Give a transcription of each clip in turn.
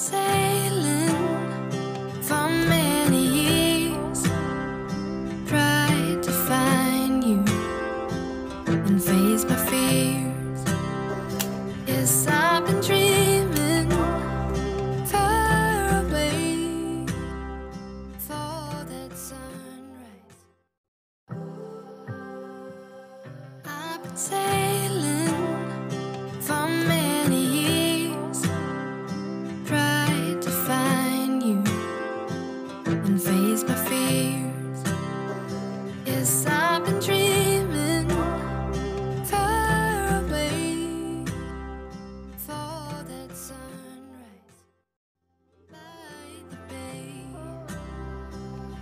sailing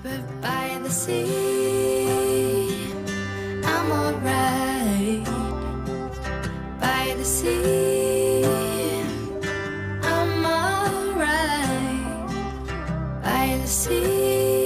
but by the sea, I'm alright. By the sea, I'm alright. By the sea,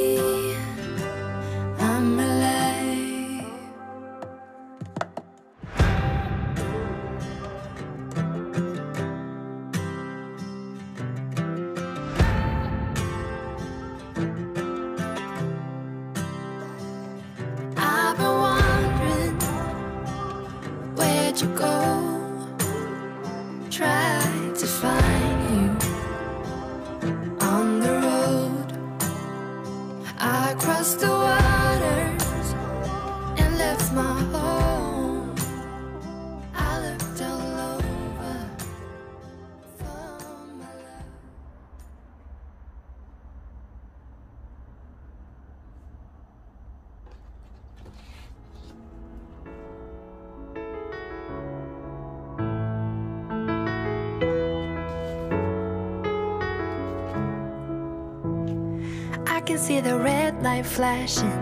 I can see the red light flashing.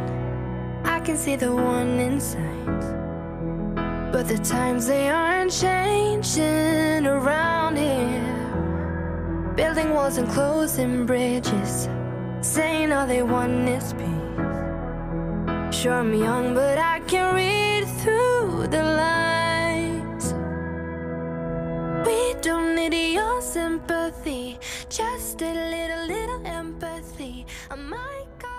I can see the warning signs. But the times they aren't changing around here. Building walls and closing bridges. Saying all they want is peace. Sure, I'm young, but I can read through the lines. We don't need your sympathy, just a little. I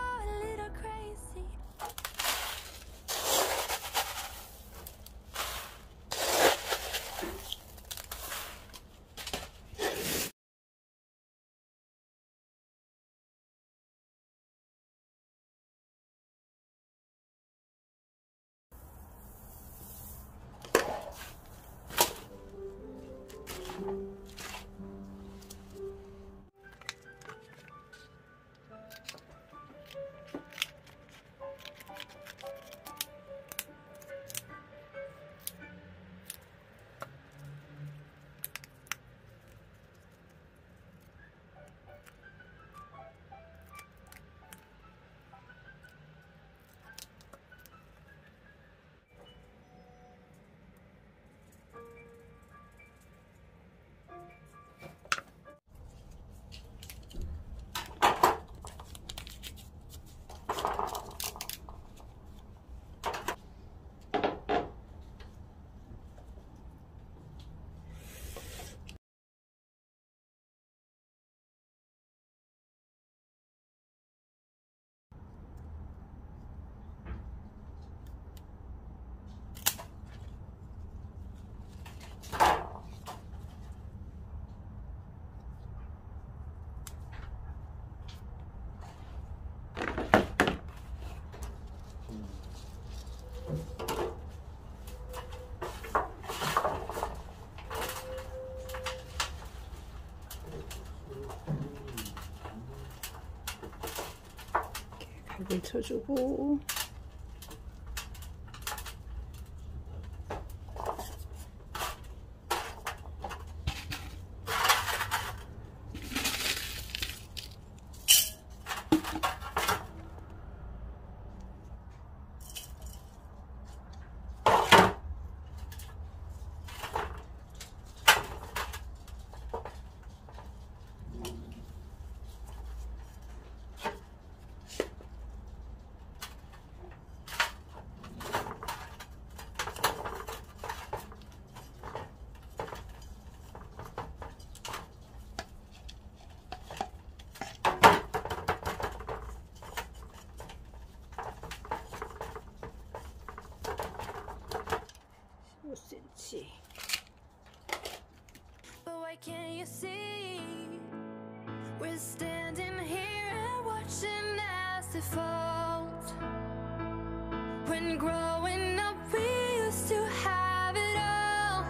이렇게 갈비 쳐주고. see. But why can't you see? We're standing here and watching as it falls. When growing up, we used to have it all.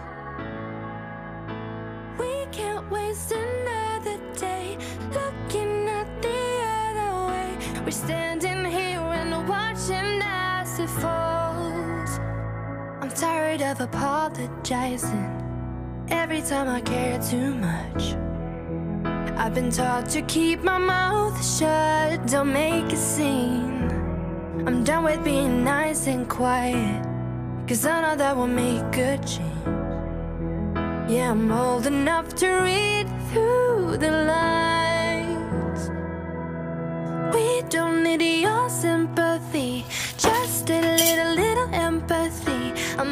We can't waste another day looking at the other way. We're standing here and watching as it falls. I'm tired of apologizing every time I care too much. I've been taught to keep my mouth shut, don't make a scene. I'm done with being nice and quiet, cause I know that will make a change. Yeah, I'm old enough to read through the lines. We don't need your sympathy, just a little, little empathy. I